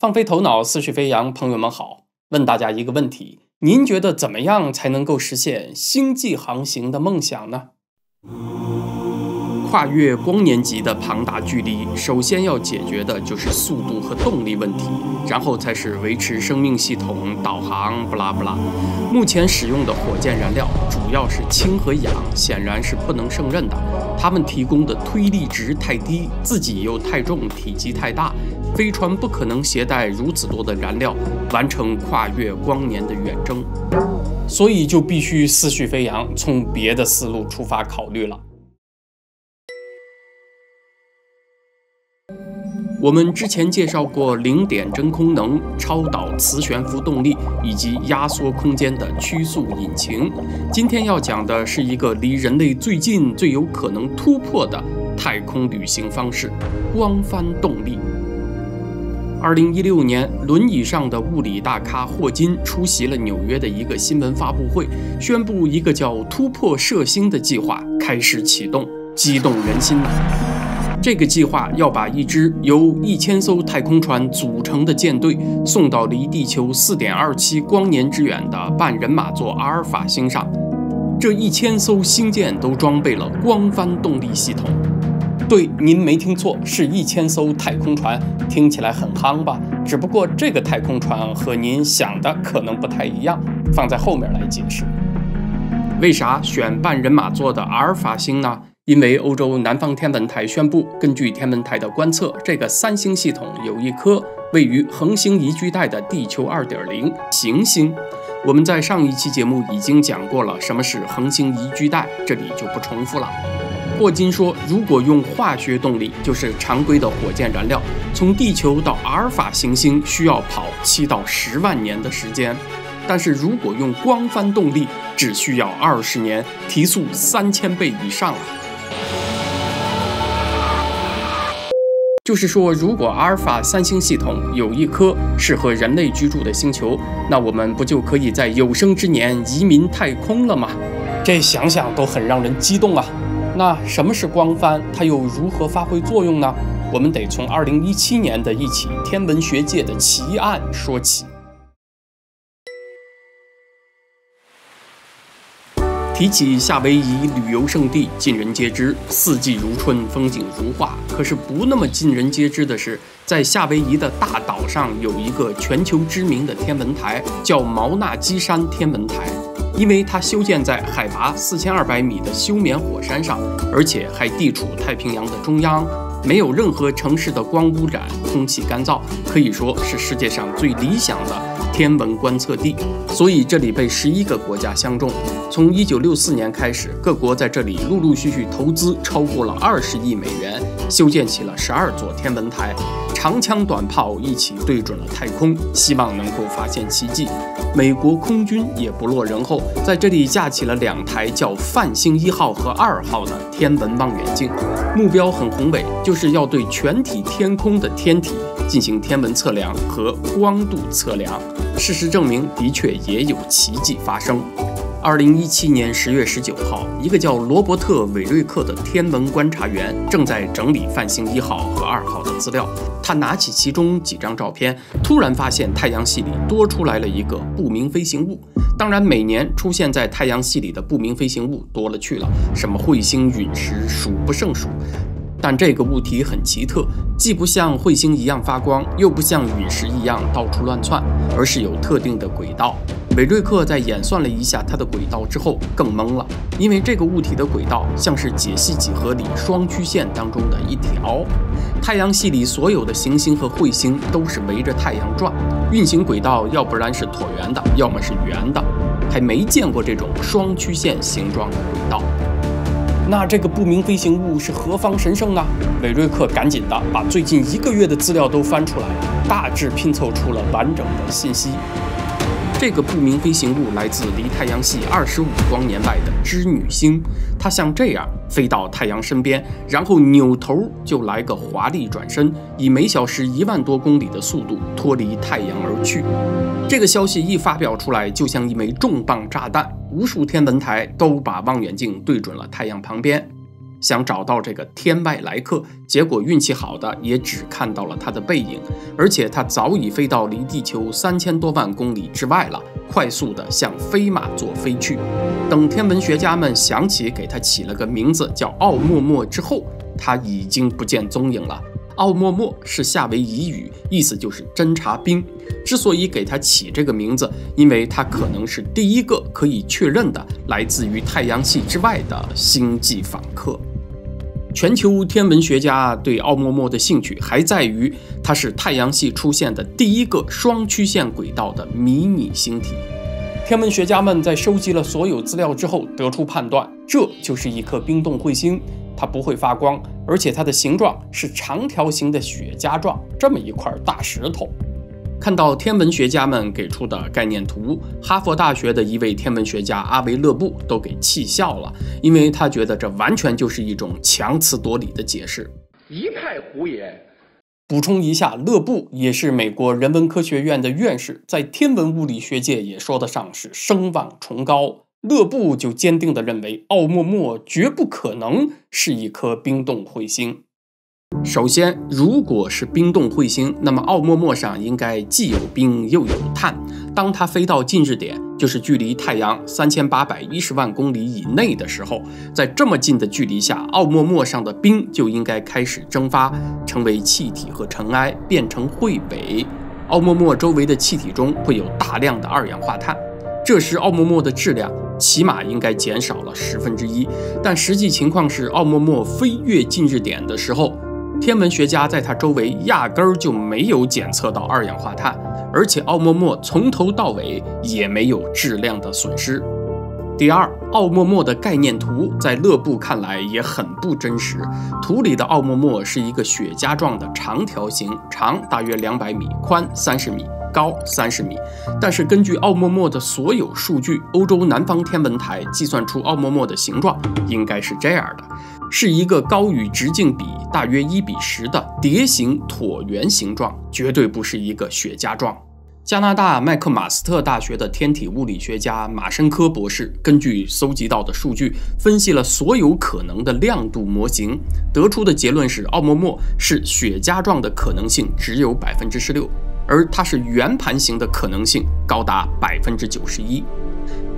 放飞头脑，思绪飞扬，朋友们好。问大家一个问题：您觉得怎么样才能够实现星际航行的梦想呢？跨越光年级的庞大距离，首先要解决的就是速度和动力问题，然后才是维持生命系统、导航，不拉不拉。目前使用的火箭燃料主要是氢和氧，显然是不能胜任的。它们提供的推力值太低，自己又太重，体积太大，飞船不可能携带如此多的燃料完成跨越光年的远征，所以就必须思绪飞扬，从别的思路出发考虑了。我们之前介绍过零点真空能、超导磁悬浮动力以及压缩空间的曲速引擎。今天要讲的是一个离人类最近、最有可能突破的太空旅行方式——光帆动力。二零一六年，轮椅上的物理大咖霍金出席了纽约的一个新闻发布会，宣布一个叫“突破射星”的计划开始启动，激动人心呐！这个计划要把一支由一千艘太空船组成的舰队送到离地球四点二七光年之远的半人马座阿尔法星上。这一千艘星舰都装备了光帆动力系统。对，您没听错，是一千艘太空船，听起来很夯吧？只不过这个太空船和您想的可能不太一样，放在后面来解释。为啥选半人马座的阿尔法星呢？因为欧洲南方天文台宣布，根据天文台的观测，这个三星系统有一颗位于恒星宜居带的地球2.0行星。我们在上一期节目已经讲过了什么是恒星宜居带，这里就不重复了。霍金说，如果用化学动力，就是常规的火箭燃料，从地球到阿尔法行星需要跑七到十万年的时间，但是如果用光帆动力，只需要二十年，提速三千倍以上啊！就是说，如果阿尔法三星系统有一颗适合人类居住的星球，那我们不就可以在有生之年移民太空了吗？这想想都很让人激动啊！那什么是光帆？它又如何发挥作用呢？我们得从2017年的一起天文学界的奇案说起。提起夏威夷旅游胜地，尽人皆知，四季如春，风景如画。可是不那么尽人皆知的是，在夏威夷的大岛上有一个全球知名的天文台，叫毛纳基山天文台，因为它修建在海拔四千二百米的休眠火山上，而且还地处太平洋的中央，没有任何城市的光污染，空气干燥，可以说是世界上最理想的。天文观测地，所以这里被十一个国家相中。从一九六四年开始，各国在这里陆陆续续投资超过了二十亿美元，修建起了十二座天文台，长枪短炮一起对准了太空，希望能够发现奇迹。美国空军也不落人后，在这里架起了两台叫“泛星一号”和“二号”的天文望远镜，目标很宏伟，就是要对全体天空的天体。进行天文测量和光度测量，事实证明，的确也有奇迹发生。二零一七年十月十九号，一个叫罗伯特·韦瑞克的天文观察员正在整理泛星一号和二号的资料。他拿起其中几张照片，突然发现太阳系里多出来了一个不明飞行物。当然，每年出现在太阳系里的不明飞行物多了去了，什么彗星、陨石，数不胜数。但这个物体很奇特，既不像彗星一样发光，又不像陨石一样到处乱窜，而是有特定的轨道。韦瑞克在演算了一下它的轨道之后，更懵了，因为这个物体的轨道像是解析几何里双曲线当中的一条。太阳系里所有的行星和彗星都是围着太阳转，运行轨道要不然是椭圆的，要么是圆的，还没见过这种双曲线形状的轨道。那这个不明飞行物是何方神圣呢？韦瑞克赶紧的把最近一个月的资料都翻出来，大致拼凑出了完整的信息。这个不明飞行物来自离太阳系二十五光年外的织女星，它像这样飞到太阳身边，然后扭头就来个华丽转身，以每小时一万多公里的速度脱离太阳而去。这个消息一发表出来，就像一枚重磅炸弹，无数天文台都把望远镜对准了太阳旁边。想找到这个天外来客，结果运气好的也只看到了他的背影，而且他早已飞到离地球三千多万公里之外了，快速的向飞马座飞去。等天文学家们想起给他起了个名字叫奥莫莫之后，他已经不见踪影了。奥莫莫是夏威夷语，意思就是侦察兵。之所以给他起这个名字，因为他可能是第一个可以确认的来自于太阳系之外的星际访客。全球天文学家对奥陌陌的兴趣还在于，它是太阳系出现的第一个双曲线轨道的迷你星体。天文学家们在收集了所有资料之后，得出判断，这就是一颗冰冻彗星。它不会发光，而且它的形状是长条形的雪茄状，这么一块大石头。看到天文学家们给出的概念图，哈佛大学的一位天文学家阿维勒布都给气笑了，因为他觉得这完全就是一种强词夺理的解释，一派胡言。补充一下，勒布也是美国人文科学院的院士，在天文物理学界也说得上是声望崇高。勒布就坚定地认为，奥陌陌绝不可能是一颗冰冻彗星。首先，如果是冰冻彗星，那么奥莫莫上应该既有冰又有碳。当它飞到近日点，就是距离太阳三千八百一十万公里以内的时候，在这么近的距离下，奥莫莫上的冰就应该开始蒸发，成为气体和尘埃，变成彗尾。奥莫莫周围的气体中会有大量的二氧化碳，这时奥莫莫的质量。起码应该减少了十分之一，但实际情况是，奥莫莫飞越近日点的时候，天文学家在它周围压根儿就没有检测到二氧化碳，而且奥莫莫从头到尾也没有质量的损失。第二，奥莫莫的概念图在勒布看来也很不真实，图里的奥莫莫是一个雪茄状的长条形，长大约两百米，宽三十米。高三十米，但是根据奥莫莫的所有数据，欧洲南方天文台计算出奥莫莫的形状应该是这样的，是一个高与直径比大约一比十的蝶形椭圆形状，绝对不是一个雪茄状。加拿大麦克马斯特大学的天体物理学家马申科博士根据搜集到的数据，分析了所有可能的亮度模型，得出的结论是奥陌陌是雪茄状的可能性只有百分之十六。而它是圆盘形的可能性高达百分之九十一。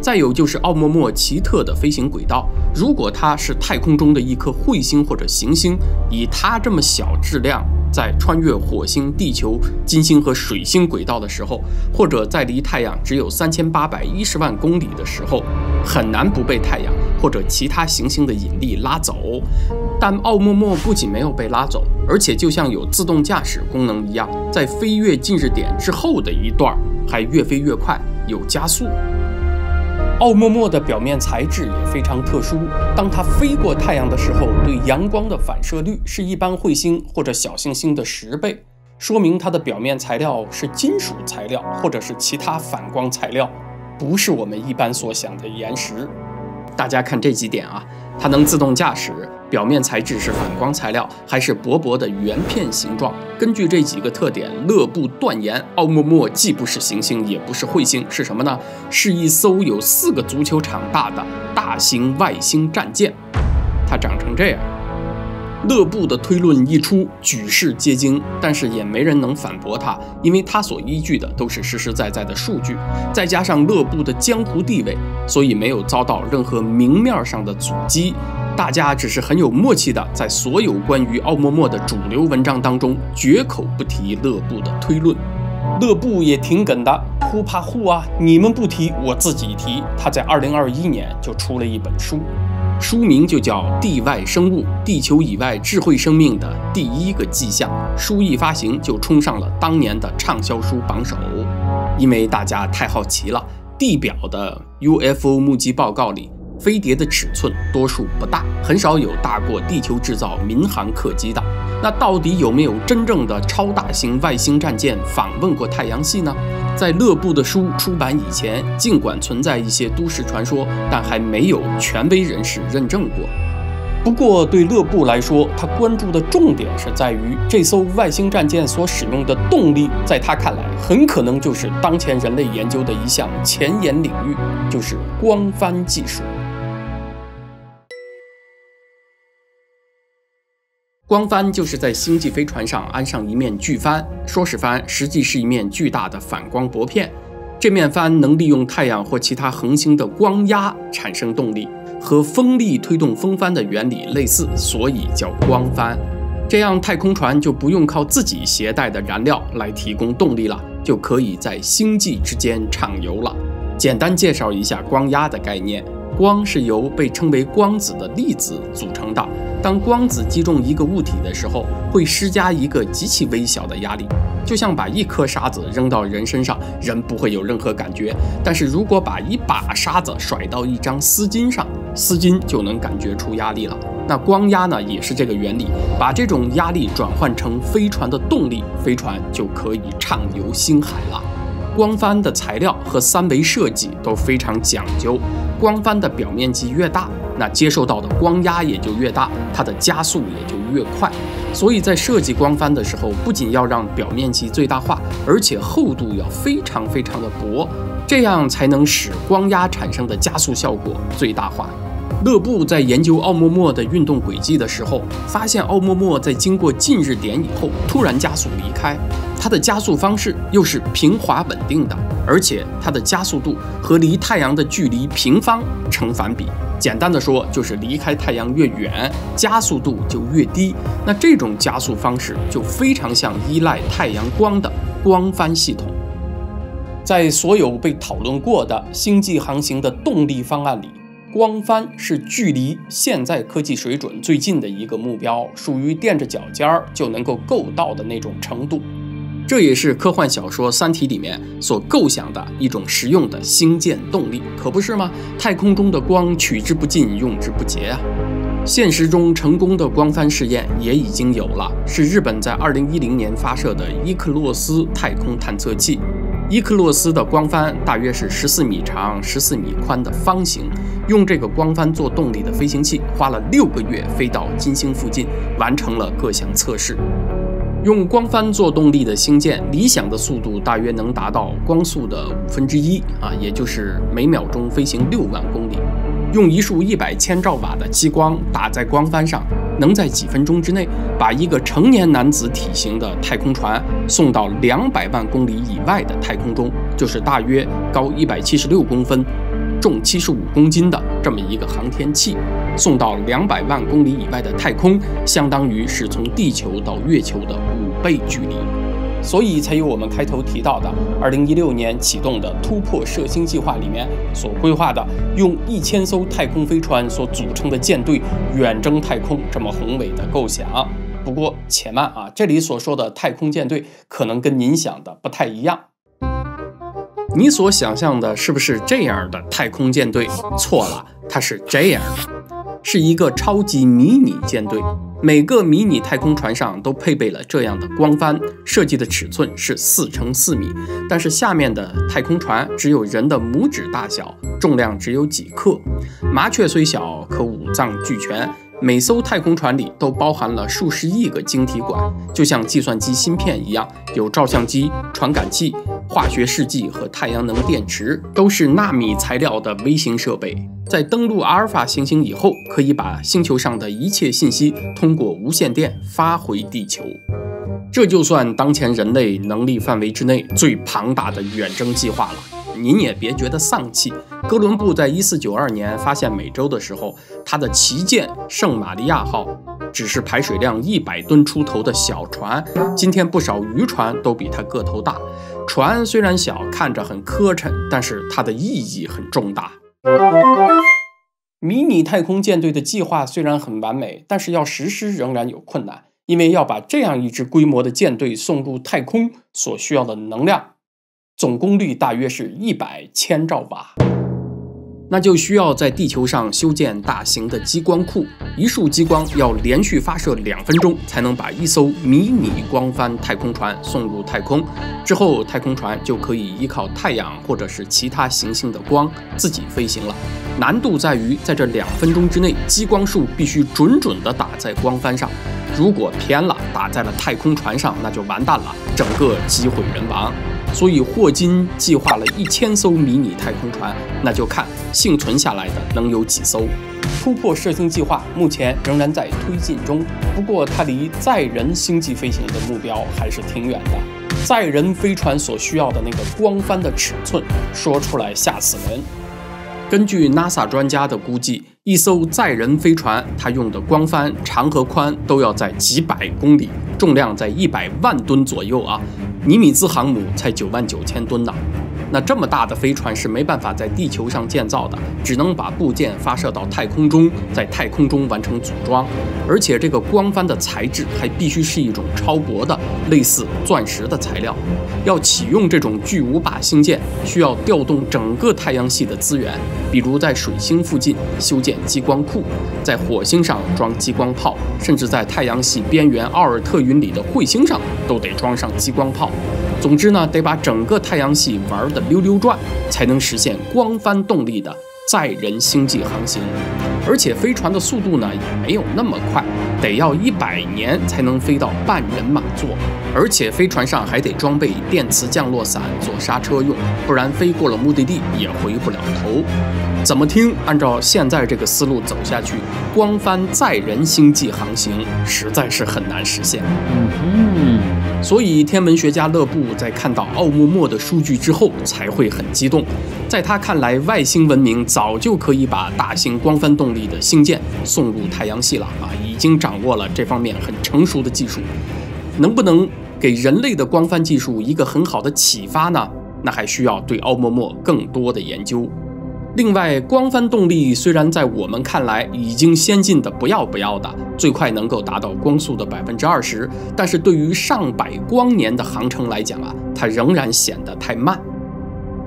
再有就是奥莫莫奇特的飞行轨道，如果它是太空中的一颗彗星或者行星，以它这么小质量，在穿越火星、地球、金星和水星轨道的时候，或者在离太阳只有三千八百一十万公里的时候，很难不被太阳或者其他行星的引力拉走。但奥莫莫不仅没有被拉走，而且就像有自动驾驶功能一样，在飞越近日点之后的一段还越飞越快，有加速。奥陌陌的表面材质也非常特殊，当它飞过太阳的时候，对阳光的反射率是一般彗星或者小行星的十倍，说明它的表面材料是金属材料或者是其他反光材料，不是我们一般所想的岩石。大家看这几点啊，它能自动驾驶。表面材质是反光材料，还是薄薄的圆片形状？根据这几个特点，勒布断言奥莫莫既不是行星，也不是彗星，是什么呢？是一艘有四个足球场大的大型外星战舰。它长成这样。勒布的推论一出，举世皆惊，但是也没人能反驳他，因为他所依据的都是实实在在的数据，再加上勒布的江湖地位，所以没有遭到任何明面上的阻击。大家只是很有默契的，在所有关于奥莫莫的主流文章当中，绝口不提勒布的推论。勒布也挺梗的，呼怕呼啊！你们不提，我自己提。他在二零二一年就出了一本书，书名就叫《地外生物：地球以外智慧生命的第一个迹象》。书一发行就冲上了当年的畅销书榜首，因为大家太好奇了。地表的 UFO 目击报告里。飞碟的尺寸多数不大，很少有大过地球制造民航客机的。那到底有没有真正的超大型外星战舰访问过太阳系呢？在勒布的书出版以前，尽管存在一些都市传说，但还没有权威人士认证过。不过对勒布来说，他关注的重点是在于这艘外星战舰所使用的动力，在他看来，很可能就是当前人类研究的一项前沿领域，就是光帆技术。光帆就是在星际飞船上安上一面巨帆，说是帆，实际是一面巨大的反光薄片。这面帆能利用太阳或其他恒星的光压产生动力，和风力推动风帆的原理类似，所以叫光帆。这样太空船就不用靠自己携带的燃料来提供动力了，就可以在星际之间畅游了。简单介绍一下光压的概念。光是由被称为光子的粒子组成的。当光子击中一个物体的时候，会施加一个极其微小的压力，就像把一颗沙子扔到人身上，人不会有任何感觉。但是如果把一把沙子甩到一张丝巾上，丝巾就能感觉出压力了。那光压呢，也是这个原理，把这种压力转换成飞船的动力，飞船就可以畅游星海了。光帆的材料和三维设计都非常讲究。光帆的表面积越大，那接受到的光压也就越大，它的加速也就越快。所以在设计光帆的时候，不仅要让表面积最大化，而且厚度要非常非常的薄，这样才能使光压产生的加速效果最大化。勒布在研究奥莫莫的运动轨迹的时候，发现奥莫莫在经过近日点以后突然加速离开，它的加速方式又是平滑稳定的。而且它的加速度和离太阳的距离平方成反比。简单的说，就是离开太阳越远，加速度就越低。那这种加速方式就非常像依赖太阳光的光帆系统。在所有被讨论过的星际航行的动力方案里，光帆是距离现在科技水准最近的一个目标，属于垫着脚尖儿就能够够到的那种程度。这也是科幻小说《三体》里面所构想的一种实用的星舰动力，可不是吗？太空中的光取之不尽，用之不竭啊！现实中成功的光帆试验也已经有了，是日本在2010年发射的伊克洛斯太空探测器。伊克洛斯的光帆大约是14米长、14米宽的方形，用这个光帆做动力的飞行器花了六个月飞到金星附近，完成了各项测试。用光帆做动力的星舰，理想的速度大约能达到光速的五分之一啊，也就是每秒钟飞行六万公里。用一束一百千兆瓦的激光打在光帆上，能在几分钟之内把一个成年男子体型的太空船送到两百万公里以外的太空中，就是大约高一百七十六公分。重七十五公斤的这么一个航天器，送到两百万公里以外的太空，相当于是从地球到月球的五倍距离，所以才有我们开头提到的二零一六年启动的突破射星计划里面所规划的用一千艘太空飞船所组成的舰队远征太空这么宏伟的构想。不过且慢啊，这里所说的太空舰队可能跟您想的不太一样。你所想象的是不是这样的太空舰队？错了，它是这样的，是一个超级迷你舰队。每个迷你太空船上都配备了这样的光帆，设计的尺寸是四乘四米，但是下面的太空船只有人的拇指大小，重量只有几克。麻雀虽小，可五脏俱全。每艘太空船里都包含了数十亿个晶体管，就像计算机芯片一样，有照相机、传感器、化学试剂和太阳能电池，都是纳米材料的微型设备。在登陆阿尔法行星以后，可以把星球上的一切信息通过无线电发回地球。这就算当前人类能力范围之内最庞大的远征计划了。您也别觉得丧气。哥伦布在一四九二年发现美洲的时候，他的旗舰圣玛利亚号只是排水量一百吨出头的小船。今天不少渔船都比它个头大。船虽然小，看着很磕碜，但是它的意义很重大。迷你太空舰队的计划虽然很完美，但是要实施仍然有困难，因为要把这样一支规模的舰队送入太空所需要的能量。总功率大约是一百千兆瓦，那就需要在地球上修建大型的激光库，一束激光要连续发射两分钟，才能把一艘迷你光帆太空船送入太空。之后，太空船就可以依靠太阳或者是其他行星的光自己飞行了。难度在于在这两分钟之内，激光束必须准准地打在光帆上，如果偏了，打在了太空船上，那就完蛋了，整个机毁人亡。所以霍金计划了一千艘迷你太空船，那就看幸存下来的能有几艘。突破射星计划目前仍然在推进中，不过它离载人星际飞行的目标还是挺远的。载人飞船所需要的那个光帆的尺寸，说出来吓死人。根据 NASA 专家的估计，一艘载人飞船它用的光帆长和宽都要在几百公里，重量在一百万吨左右啊。尼米兹航母才九万九千吨呢。那这么大的飞船是没办法在地球上建造的，只能把部件发射到太空中，在太空中完成组装。而且这个光帆的材质还必须是一种超薄的、类似钻石的材料。要启用这种巨无霸星舰，需要调动整个太阳系的资源，比如在水星附近修建激光库，在火星上装激光炮，甚至在太阳系边缘奥尔特云里的彗星上都得装上激光炮。总之呢，得把整个太阳系玩得溜溜转，才能实现光帆动力的载人星际航行。而且飞船的速度呢，也没有那么快，得要一百年才能飞到半人马座。而且飞船上还得装备电磁降落伞做刹车用，不然飞过了目的地也回不了头。怎么听？按照现在这个思路走下去，光帆载人星际航行实在是很难实现。嗯哼，所以天文学家勒布在看到奥莫莫的数据之后才会很激动。在他看来，外星文明早就可以把大型光帆动力的星舰送入太阳系了啊，已经掌握了这方面很成熟的技术。能不能给人类的光帆技术一个很好的启发呢？那还需要对奥莫莫更多的研究。另外，光帆动力虽然在我们看来已经先进的不要不要的，最快能够达到光速的百分之二十，但是对于上百光年的航程来讲啊，它仍然显得太慢。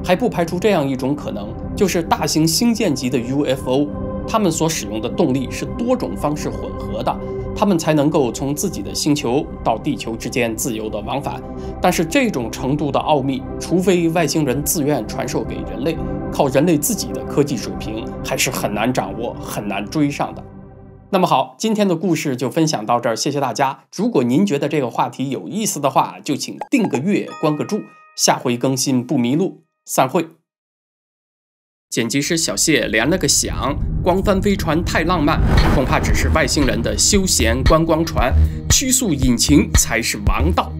还不排除这样一种可能，就是大型星舰级的 UFO，它们所使用的动力是多种方式混合的。它们才能够从自己的星球到地球之间自由的往返，但是这种程度的奥秘，除非外星人自愿传授给人类，靠人类自己的科技水平还是很难掌握、很难追上的。那么好，今天的故事就分享到这儿，谢谢大家。如果您觉得这个话题有意思的话，就请订个阅、关个注，下回更新不迷路。散会。剪辑师小谢连了个响，光帆飞船太浪漫，恐怕只是外星人的休闲观光船，曲速引擎才是王道。